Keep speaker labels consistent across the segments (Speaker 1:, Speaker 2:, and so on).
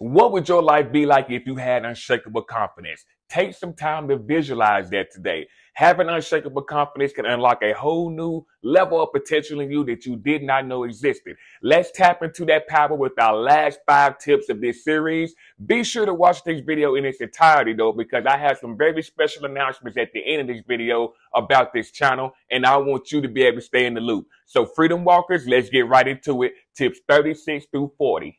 Speaker 1: What would your life be like if you had unshakable confidence? Take some time to visualize that today. Having unshakable confidence can unlock a whole new level of potential in you that you did not know existed. Let's tap into that power with our last five tips of this series. Be sure to watch this video in its entirety though, because I have some very special announcements at the end of this video about this channel, and I want you to be able to stay in the loop. So freedom walkers, let's get right into it. Tips 36 through 40.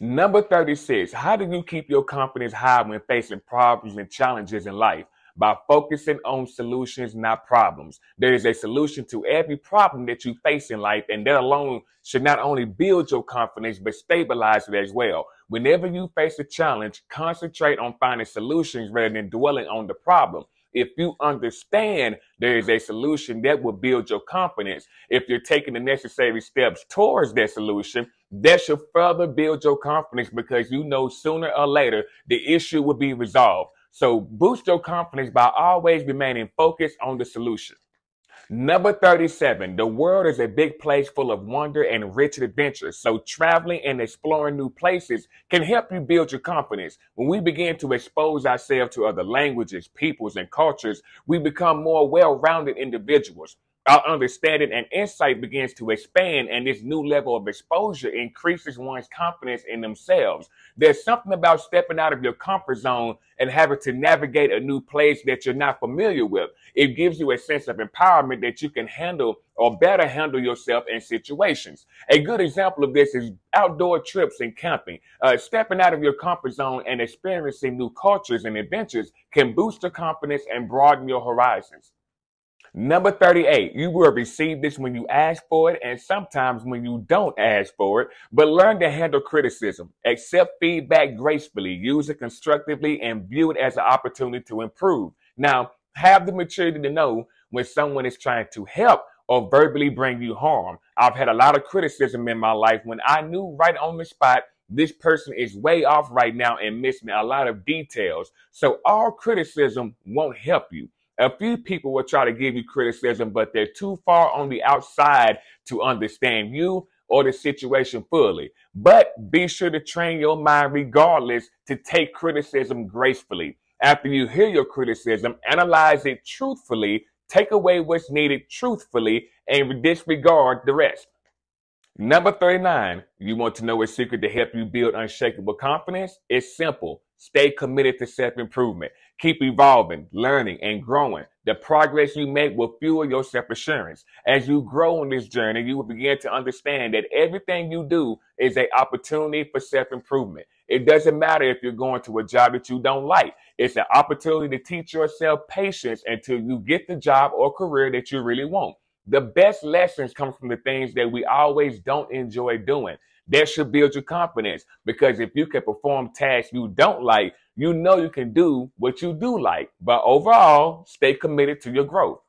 Speaker 1: Number 36, how do you keep your confidence high when facing problems and challenges in life? by focusing on solutions, not problems. There is a solution to every problem that you face in life, and that alone should not only build your confidence, but stabilize it as well. Whenever you face a challenge, concentrate on finding solutions rather than dwelling on the problem. If you understand there is a solution that will build your confidence, if you're taking the necessary steps towards that solution, that should further build your confidence because you know sooner or later the issue will be resolved. So boost your confidence by always remaining focused on the solution. Number 37, the world is a big place full of wonder and rich adventures. So traveling and exploring new places can help you build your confidence. When we begin to expose ourselves to other languages, peoples, and cultures, we become more well-rounded individuals our understanding and insight begins to expand and this new level of exposure increases one's confidence in themselves. There's something about stepping out of your comfort zone and having to navigate a new place that you're not familiar with. It gives you a sense of empowerment that you can handle or better handle yourself in situations. A good example of this is outdoor trips and camping. Uh, stepping out of your comfort zone and experiencing new cultures and adventures can boost your confidence and broaden your horizons. Number 38, you will receive this when you ask for it and sometimes when you don't ask for it, but learn to handle criticism. Accept feedback gracefully, use it constructively, and view it as an opportunity to improve. Now, have the maturity to know when someone is trying to help or verbally bring you harm. I've had a lot of criticism in my life when I knew right on the spot this person is way off right now and missing a lot of details. So all criticism won't help you. A few people will try to give you criticism, but they're too far on the outside to understand you or the situation fully. But be sure to train your mind regardless to take criticism gracefully. After you hear your criticism, analyze it truthfully, take away what's needed truthfully, and disregard the rest. Number 39, you want to know a secret to help you build unshakable confidence? It's simple. Stay committed to self improvement. Keep evolving, learning, and growing. The progress you make will fuel your self assurance. As you grow on this journey, you will begin to understand that everything you do is an opportunity for self improvement. It doesn't matter if you're going to a job that you don't like. It's an opportunity to teach yourself patience until you get the job or career that you really want. The best lessons come from the things that we always don't enjoy doing. That should build your confidence because if you can perform tasks you don't like, you know you can do what you do like. But overall, stay committed to your growth.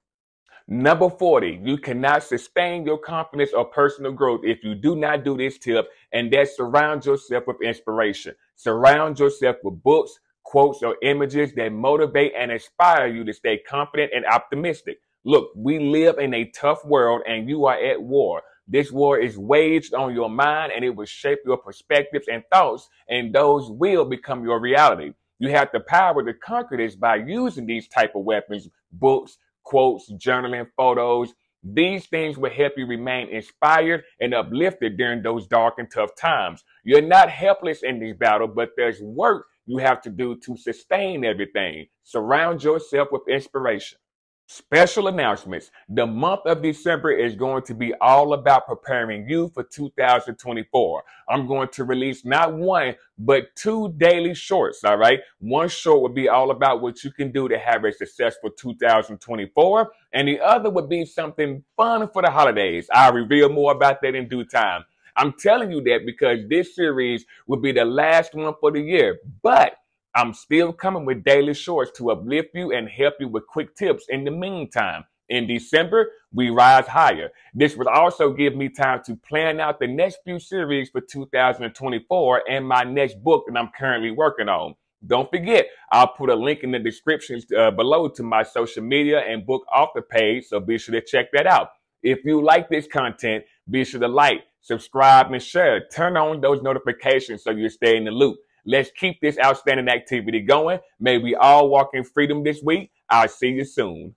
Speaker 1: Number 40, you cannot sustain your confidence or personal growth if you do not do this tip, and that surround yourself with inspiration. Surround yourself with books, quotes, or images that motivate and inspire you to stay confident and optimistic. Look, we live in a tough world and you are at war. This war is waged on your mind and it will shape your perspectives and thoughts, and those will become your reality. You have the power to conquer this by using these type of weapons, books, quotes, journaling, photos. These things will help you remain inspired and uplifted during those dark and tough times. You're not helpless in this battle, but there's work you have to do to sustain everything. Surround yourself with inspiration. Special announcements. The month of December is going to be all about preparing you for 2024. I'm going to release not one, but two daily shorts. All right. One short would be all about what you can do to have a successful 2024. And the other would be something fun for the holidays. I'll reveal more about that in due time. I'm telling you that because this series will be the last one for the year, but I'm still coming with daily shorts to uplift you and help you with quick tips in the meantime. In December, we rise higher. This will also give me time to plan out the next few series for 2024 and my next book that I'm currently working on. Don't forget, I'll put a link in the descriptions uh, below to my social media and book author page, so be sure to check that out. If you like this content, be sure to like, subscribe, and share. Turn on those notifications so you stay in the loop. Let's keep this outstanding activity going. May we all walk in freedom this week. I'll see you soon.